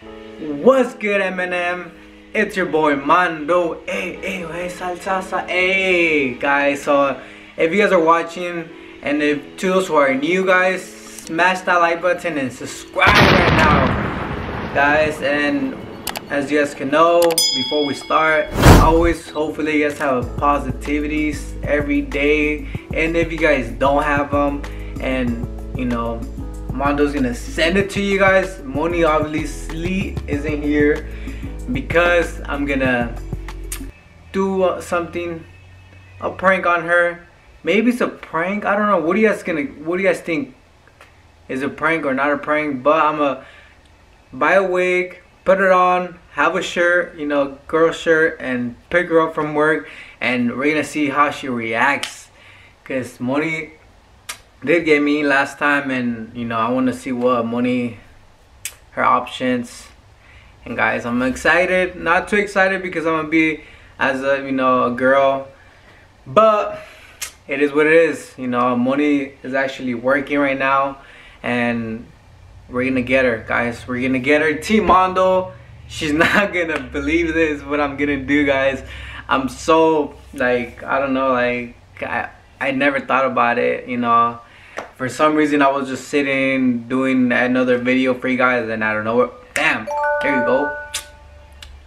What's good, Eminem? It's your boy Mando. Hey, hey, hey, salsa, hey, guys. So, if you guys are watching, and if to those who are new, guys, smash that like button and subscribe right now, guys. And as you guys can know, before we start, always hopefully you guys have positivities every day. And if you guys don't have them, and you know, Mando's gonna send it to you guys. Moni obviously isn't here because I'm gonna do something, a prank on her. Maybe it's a prank. I don't know. What do you guys gonna? What do you guys think? Is a prank or not a prank? But I'm gonna buy a wig, put it on, have a shirt, you know, girl shirt, and pick her up from work, and we're gonna see how she reacts. Cause Moni did get me last time, and you know, I want to see what Moni, her options and guys, I'm excited. Not too excited because I'm gonna be as a you know a girl, but it is what it is. You know, Moni is actually working right now, and we're gonna get her, guys. We're gonna get her. Team Mando. She's not gonna believe this. What I'm gonna do, guys. I'm so like I don't know, like I I never thought about it. You know, for some reason I was just sitting doing another video for you guys, and I don't know what. Damn there you go.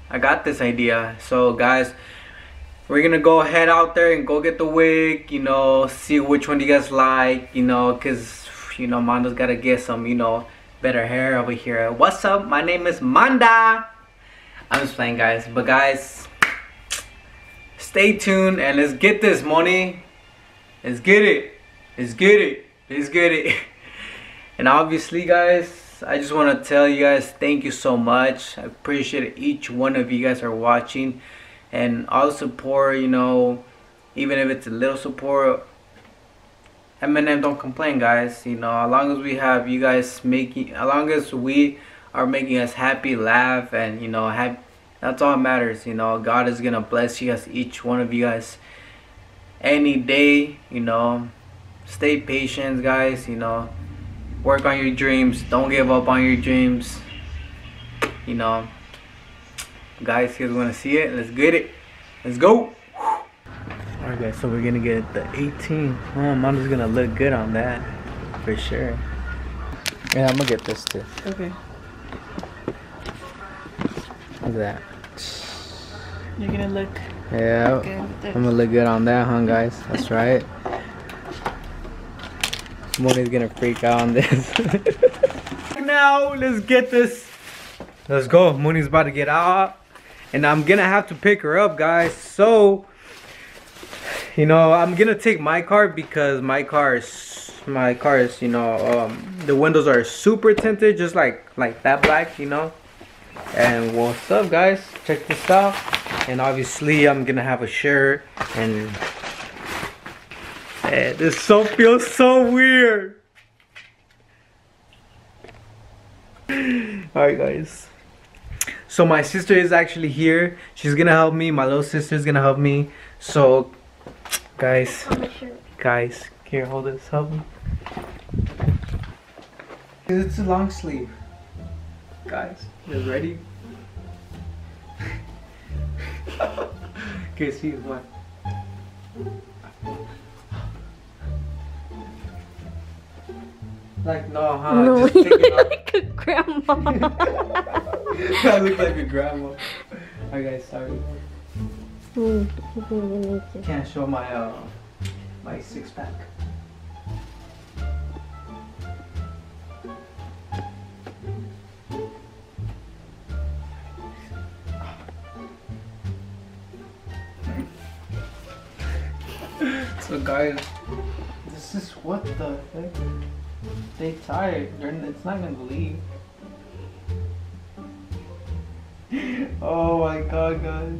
I got this idea. So guys, we're gonna go head out there and go get the wig, you know, see which one you guys like, you know, cause you know Manda's gotta get some, you know, better hair over here. What's up? My name is Manda. I'm just playing guys. But guys, stay tuned and let's get this money. Let's get it. Let's get it. Let's get it. And obviously guys, I just want to tell you guys thank you so much. I appreciate each one of you guys are watching and all the support, you know, even if it's a little support. Eminem don't complain guys, you know, as long as we have you guys making, as long as we are making us happy, laugh, and you know, have, that's all matters, you know, God is gonna bless you guys, each one of you guys, any day, you know, stay patient guys, you know, work on your dreams. Don't give up on your dreams. You know. Guys you guys want to see it? Let's get it. Let's go. Alright guys so we're gonna get the 18 oh mom's gonna look good on that for sure. Yeah i'm gonna get this too. Okay. Look at that. You're gonna look yeah i'm gonna look good on that huh guys? That's right Moni's gonna freak out on this. now, let's get this. Let's go. Moni's about to get out. And I'm gonna have to pick her up, guys. So, you know, I'm gonna take my car because my car is, my car is, you know, um, the windows are super tinted, just like, like that black, you know. And what's up, guys? Check this out. And obviously, I'm gonna have a shirt and This so feels so weird. Alright guys. So my sister is actually here. She's gonna help me. My little sister's gonna help me. So guys, guys, here hold this, help me. It's a long sleeve. Guys, you ready? okay, see what? Like, no, huh? No, Just it like a grandma. I look like a grandma. Alright guys, sorry. Can't show my uh my six pack. so guys, this is what the heck? Stay tired. It's not gonna leave. oh my god, guys.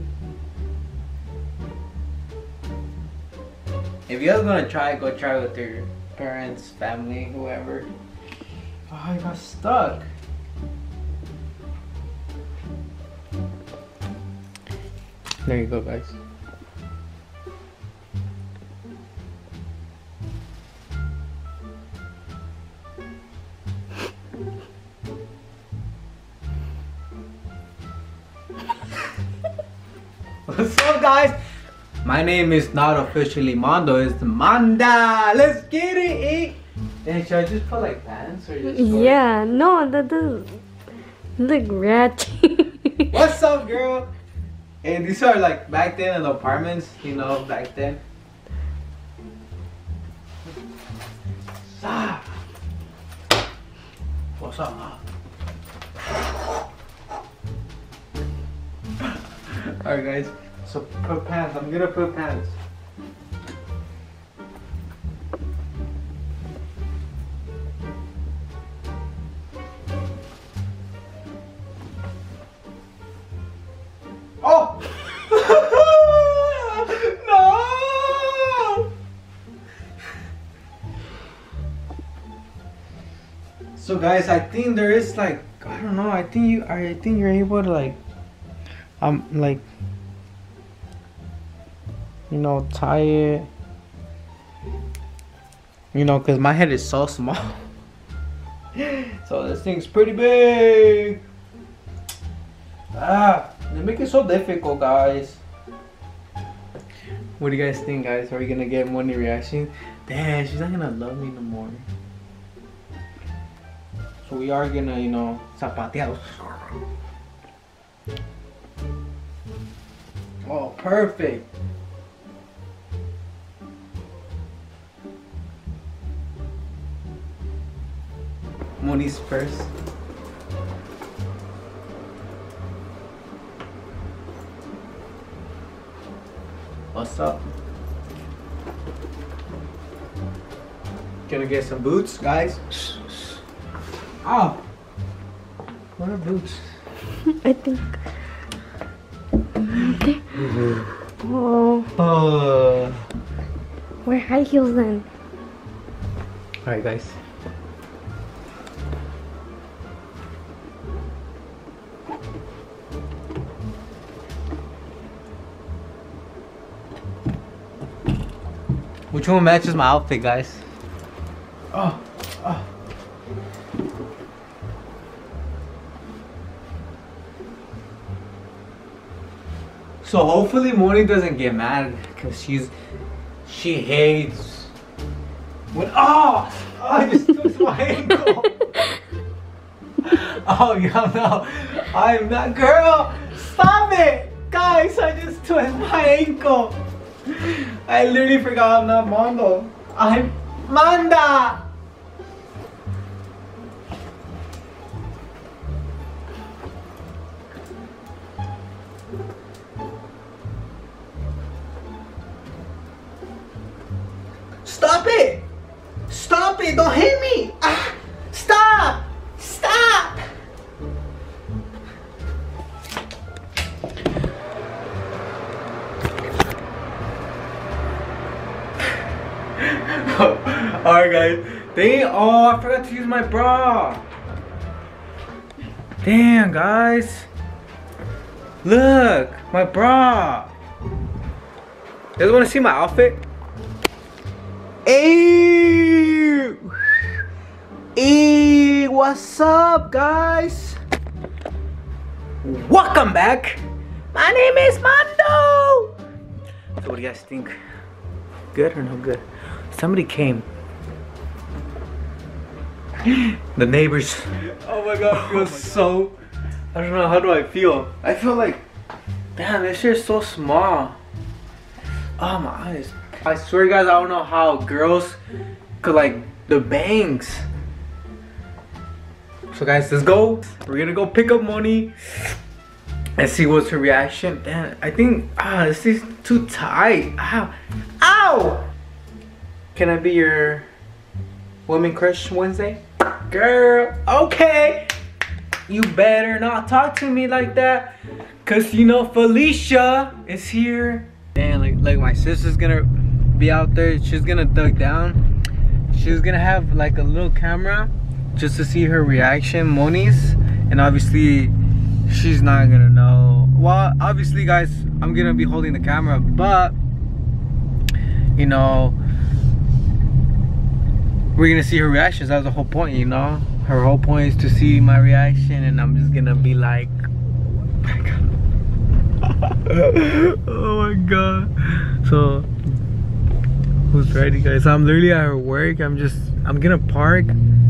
If you guys wanna try, go try with your parents, family, whoever. Oh, I got stuck. There you go, guys. Up, guys? My name is not officially Mando, it's Manda. Let's get it. Then should I just put like pants or just? Yeah, no, that does look ratchet. What's up, girl? And these are like back then in the apartments, you know, back then. Ah. What's up? Alright, guys. So put pants. I'm gonna put pants. Oh! no! So guys, I think there is like I don't know. I think you I think you're able to like um like you know tie it. You know, cause my head is so small. so this thing's pretty big. Ah, they make it so difficult, guys. What do you guys think, guys? Are we gonna get Moni reaction? Damn, she's not gonna love me no more. So we are gonna, you know, zapateados. Oh, perfect. Moni's first. What's up? Gonna get some boots, guys. Oh, what are boots? I think. Okay. Oh, Uh, wear high heels then. all right, guys. Which one matches my outfit, guys? Oh, oh. So hopefully Moni doesn't get mad because she's she hates when oh, oh I just twisted my ankle. oh yeah no, I'm not girl. Stop it, guys! I just twisted my ankle. I literally forgot I'm not Mando. I'm Manda. Stop it! Stop it! Don't hit me! Ah! Alright guys. They oh I forgot to use my bra. Damn guys. Look, my bra. You guys wanna see my outfit? Hey! Hey, what's up, guys? Welcome back. My name is Mando. So, what do you guys think? Good or no good? Somebody came. The neighbors. Oh my god, I feel so. I don't know. How do I feel? I feel like, damn, this shit's so small. Oh my eyes. I swear guys, I don't know how girls could like the bangs. So guys, let's go. We're gonna go pick up Moni and see what's her reaction. And I think, ah, this is too tight. Ow. Ow! Can I be your woman crush Wednesday? Girl, okay. You better not talk to me like that. Cause you know Felicia is here. Damn, like, like my sister's gonna be out there. She's gonna duck down. She's gonna have like a little camera just to see her reaction, Moni's. And obviously, she's not gonna know. Well, obviously, guys, I'm gonna be holding the camera, but you know, we're gonna see her reactions. That was the whole point, you know. Her whole point is to see my reaction, and I'm just gonna be like, oh my god. So who's ready guys? I'm literally at her work. I'm just I'm gonna park.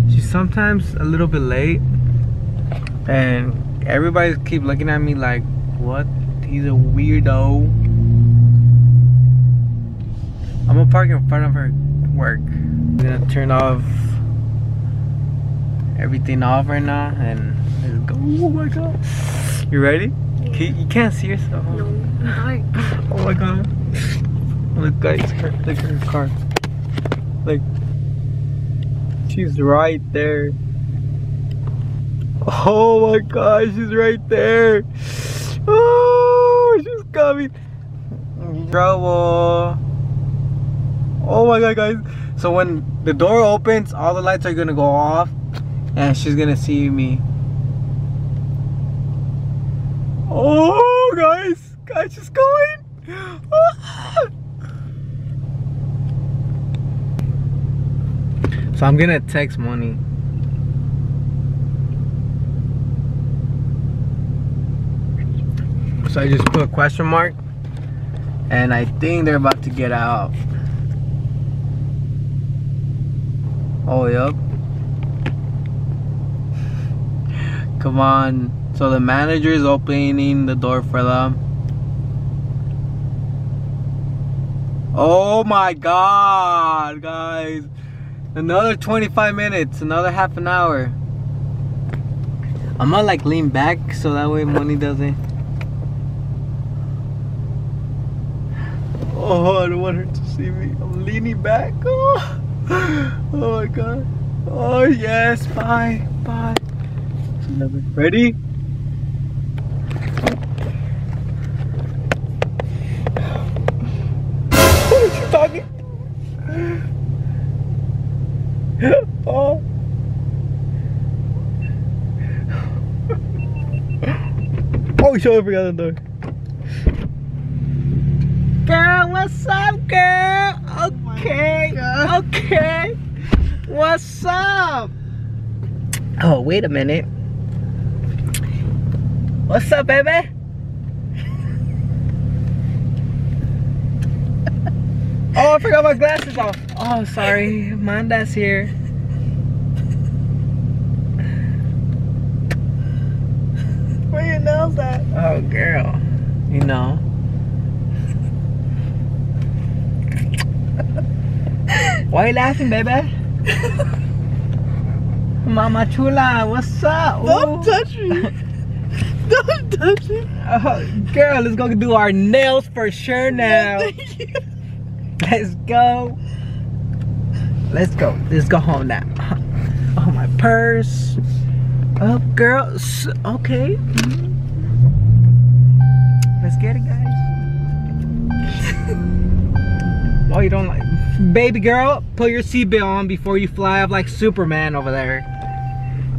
She's sometimes a little bit late. And everybody keep looking at me like what? He's a weirdo. I'm gonna park in front of her work. I'm gonna turn off everything off right now and let's go. Oh my god. You ready? Can- You can't see yourself. No, dark. Oh my god. Look guys, her, look at her car. Like she's right there. Oh my god, she's right there. Oh, she's coming. Trouble. Oh my god, guys. So when the door opens, all the lights are gonna go off and she's gonna see me. Oh, guys. Guys, she's going. So I'm gonna text Moni. So I just put a question mark and I think they're about to get out. Oh, yep. Come on. So the manager is opening the door for them. Oh my god, guys. Another 25 minutes, another half an hour. I'm gonna like lean back so that way Moni doesn't. Oh, I don't want her to see me. I'm leaning back. Oh, oh my god. Oh yes, bye, bye. Ready? Who is she talking? Oh. Oh, she opened the door. Girl, what's up, girl? Okay, okay. What's up? Oh, wait a minute. What's up, baby? oh, I forgot my glasses off. Oh, sorry. Manda's here. Where your nails at? Oh, girl. You know. Why you laughing, baby? Mama Chula, what's up? Don't Ooh. touch me. Don't touch me. Oh, girl, let's go do our nails for sure now. Thank you. Let's go. Let's go. Let's go home now. Oh, my purse. Oh, girl. Okay. Mhm. Let's get it, guys. oh, you don't like. Baby girl, put your seatbelt on before you fly off like Superman over there.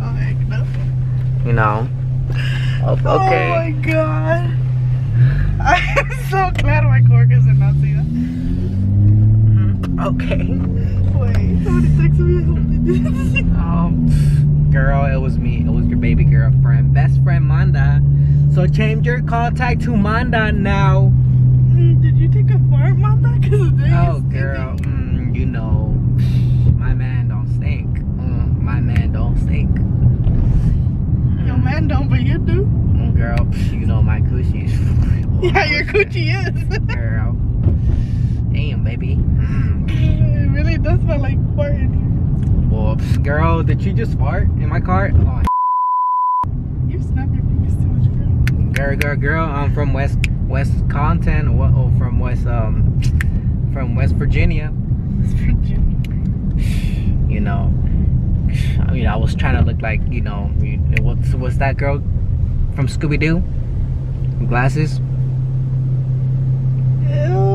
Oh, heck no. You know. Oh, Oh my god. I'm so glad my coworkers did not see that. Okay. Wait, somebody texted me. Um, girl, it was me. It was your baby girlfriend, best friend Manda. So change your contact to Manda now. Mm, Did you take a fart, Mata? Cause they Oh, girl, mm, you know, my man don't stink. Mm, my man don't stink. Your man don't, but you do. Mm, girl, you know my coochie's. Yeah, your coochie is. Girl, damn, baby. Mm. it really does smell like fart in Whoops, girl, did you just fart in my car? Oh. You snap your fingers too much, girl. girl, girl, girl. I'm from West West Content. What? Oh, from West um, from West Virginia. It's Virginia. You know, I mean, I was trying to look like you know, what's what's that girl from Scooby Doo? Glasses. Ew.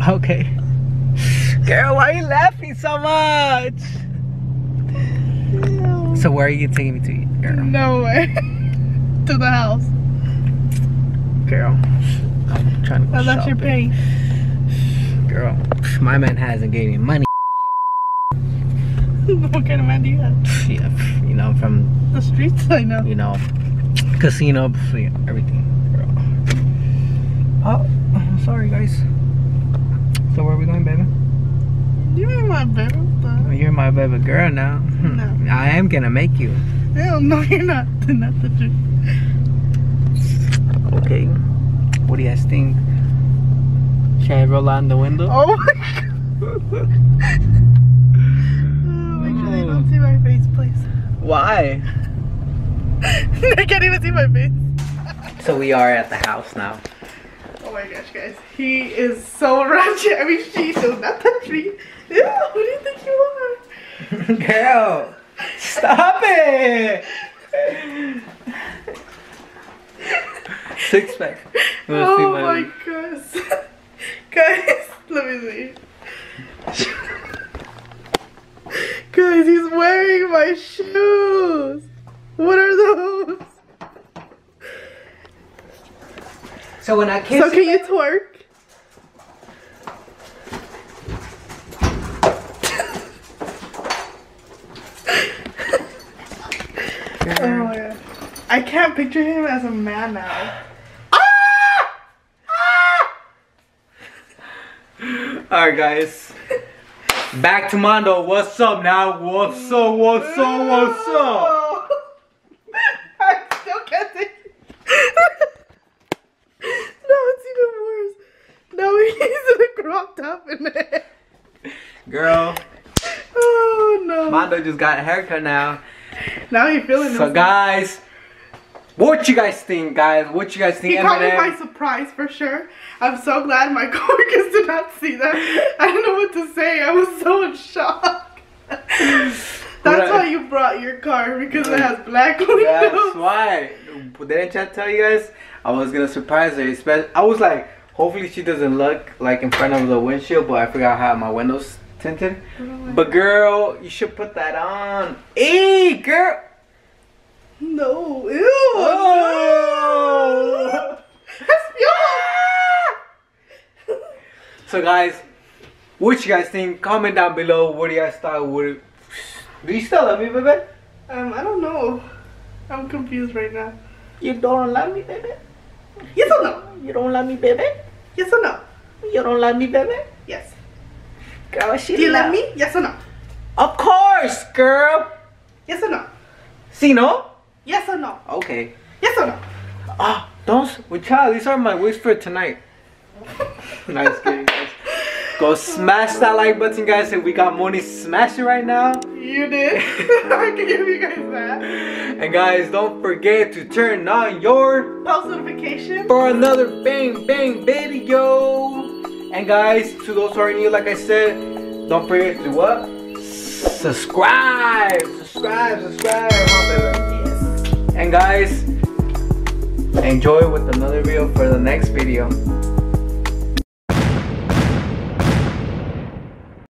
Okay. Girl, why are you laughing so much? Ew. So where are you taking me to, girl? No way. to the house. Girl, I'm trying to go Oh, that's your shopping. pay. Girl, my man hasn't gave me money. what kind of man do you have? Yeah, you know, from The streets, I know. you know, casino, yeah, everything. Girl. Oh, sorry guys. So where are we going, baby? You ain't my baby. But... You're my baby girl now. Hmm. No. I am gonna make you. Hell no, you're not. Not the truth. Okay. What do you guys think? Should I roll on the window? Oh my god. Oh, make sure they don't see my face, please. Why? they can't even see my face. So we are at the house now. Oh my gosh, guys. He is so ratchet. I mean, she does not touch me. Ew, who do you think you are? Girl, stop it! Six pack. You wanna Oh my gosh. Guys, let me see. Guys, he's wearing my shoes. What are those? So when I kiss So can you twerk? Oh my god. I can't picture him as a man now. ah! Ah! Alright guys. Back to Mando. What's up now? What's up? What's up? What's up? I still can't take No, it's even worse. Now he's in a crop top in it. Girl, Oh no. Mando just got a haircut now. now he's feeling So guys, what you guys think, guys? What you guys think? He caught me by surprise for sure. I'm so glad my coworkers did not see that. I didn't know what to say. I was so in shock. That's why you brought your car because it has black windows. That's why. Didn't I tell you guys? I was gonna surprise her. I was like, hopefully she doesn't look like in front of the windshield, but I forgot how my windows tinted. But girl, you should put that on. Hey, girl. No, ew. Oh. No. That's pure. So guys, what you guys think? Comment down below. What do you guys thought? What? Do you still love me, baby? Um, I don't know. I'm confused right now. You don't love me, baby. Yes or no? You don't love me, baby. Yes or no? You don't love me, baby. Yes. Girl, she Do you love me? Yes or no? Of course, girl. Yes or no? See, no? Yes or no? Okay. Yes or no? Ah, don't. s- Well, child, these are my wish for tonight. nice kidding, guys. Go smash that like button, guys. If we got money, smash it right now. You did. I can give you guys that. And guys, don't forget to turn on your Post notification. for another bang bang video. And guys, to those who are new, like I said, don't forget to what? Subscribe, subscribe, subscribe. And guys, enjoy with another video for the next video.